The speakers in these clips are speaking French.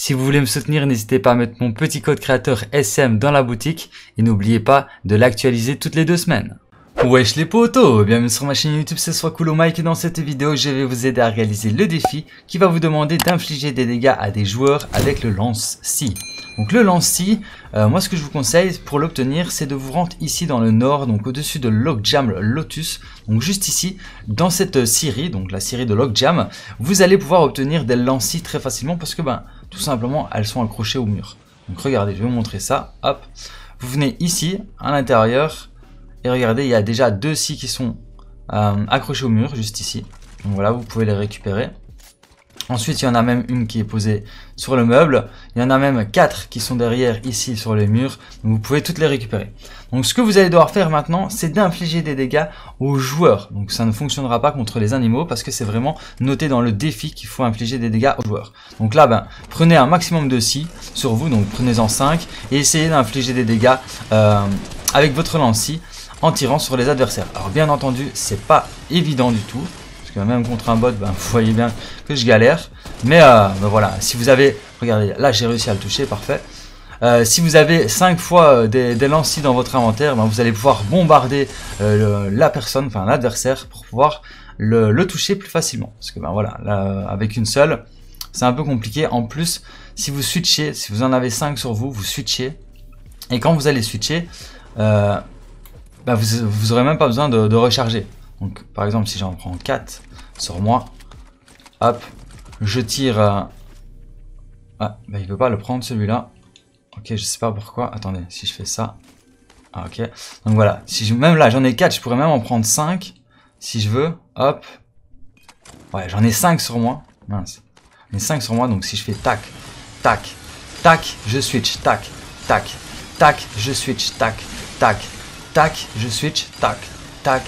Si vous voulez me soutenir, n'hésitez pas à mettre mon petit code créateur SM dans la boutique et n'oubliez pas de l'actualiser toutes les deux semaines. Wesh les potos, bienvenue sur ma chaîne YouTube, c'est soit Cool Mike et dans cette vidéo je vais vous aider à réaliser le défi qui va vous demander d'infliger des dégâts à des joueurs avec le lance-scie. Donc le lance-scie, euh, moi ce que je vous conseille pour l'obtenir c'est de vous rendre ici dans le nord, donc au-dessus de Lockjam Lotus, donc juste ici, dans cette scierie, donc la scierie de Lockjam, vous allez pouvoir obtenir des lance-scies très facilement parce que ben tout simplement, elles sont accrochées au mur. Donc regardez, je vais vous montrer ça. Hop, vous venez ici, à l'intérieur, et regardez, il y a déjà deux scies qui sont euh, accrochés au mur, juste ici. Donc voilà, vous pouvez les récupérer. Ensuite, il y en a même une qui est posée sur le meuble. Il y en a même quatre qui sont derrière ici sur les murs. Vous pouvez toutes les récupérer. Donc ce que vous allez devoir faire maintenant, c'est d'infliger des dégâts aux joueurs. Donc ça ne fonctionnera pas contre les animaux parce que c'est vraiment noté dans le défi qu'il faut infliger des dégâts aux joueurs. Donc là, ben, prenez un maximum de scie sur vous. Donc prenez-en 5 et essayez d'infliger des dégâts euh, avec votre lance en tirant sur les adversaires. Alors bien entendu, c'est pas évident du tout. Parce que même contre un bot, ben, vous voyez bien que je galère. Mais euh, ben voilà, si vous avez... Regardez, là j'ai réussi à le toucher, parfait. Euh, si vous avez 5 fois euh, des, des lancis dans votre inventaire, ben, vous allez pouvoir bombarder la personne, enfin l'adversaire, pour pouvoir le, toucher plus facilement. Parce que ben voilà, là, avec une seule, c'est un peu compliqué. En plus, si vous switchez, si vous en avez 5 sur vous, vous switchez. Et quand vous allez switcher, ben, vous, vous aurez même pas besoin de recharger. Donc par exemple si j'en prends 4 sur moi, hop, je tire... Euh, ah, bah il peut pas le prendre celui-là. Ok, je sais pas pourquoi. Attendez, si je fais ça... Ah, ok. Donc voilà, même là j'en ai 4, je pourrais même en prendre 5 si je veux. Hop. Ouais, j'en ai 5 sur moi. Mince. J'en ai 5 sur moi, donc si je fais tac, tac, tac, je switch, tac, tac, tac, je switch, tac, tac, tac, je switch, tac, tac,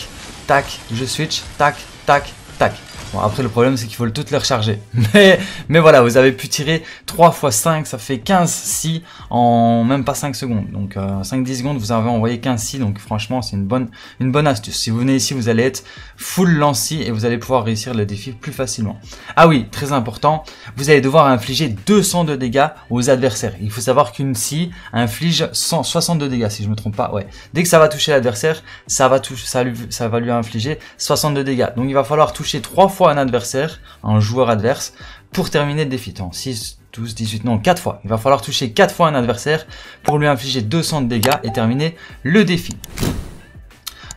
tac, je switch, tac, tac, tac. Bon, après, le problème, c'est qu'il faut toutes les recharger. Mais, mais voilà, vous avez pu tirer 3 x 5, ça fait 15 si en même pas 5 secondes. Donc, 5-10 euh, secondes, vous avez envoyé 15 si. Donc, franchement, c'est une bonne, une bonne astuce. Si vous venez ici, vous allez être full lancy et vous allez pouvoir réussir le défi plus facilement. Ah oui, très important, vous allez devoir infliger 200 de dégâts aux adversaires. Il faut savoir qu'une scie inflige 162 dégâts, si je me trompe pas. Ouais. Dès que ça va toucher l'adversaire, ça va toucher, ça, ça va lui infliger 62 dégâts. Donc, il va falloir toucher 3 fois un adversaire, un joueur adverse, pour terminer le défi. 6, 12, 18, non, 4 fois. Il va falloir toucher 4 fois un adversaire pour lui infliger 200 de dégâts et terminer le défi.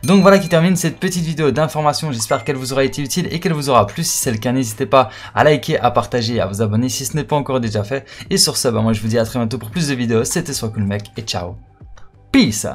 Donc voilà qui termine cette petite vidéo d'information, j'espère qu'elle vous aura été utile et qu'elle vous aura plu. Si c'est le cas, n'hésitez pas à liker, à partager, à vous abonner si ce n'est pas encore déjà fait. Et sur ce, bah, moi je vous dis à très bientôt pour plus de vidéos. C'était soit cool mec et ciao. Peace